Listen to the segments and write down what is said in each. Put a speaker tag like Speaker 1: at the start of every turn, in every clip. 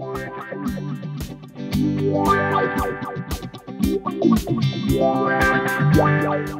Speaker 1: Wow.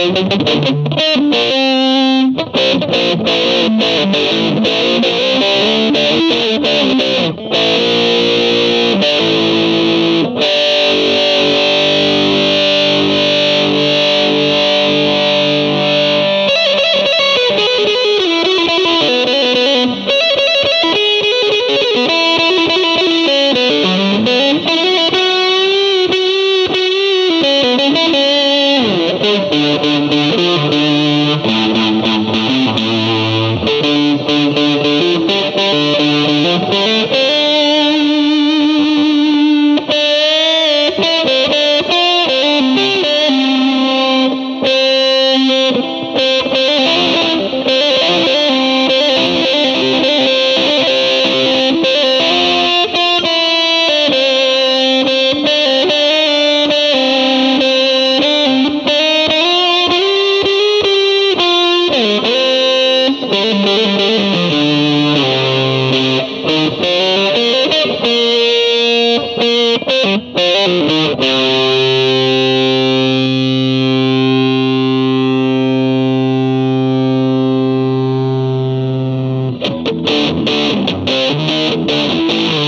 Speaker 1: Thank you. Thank you.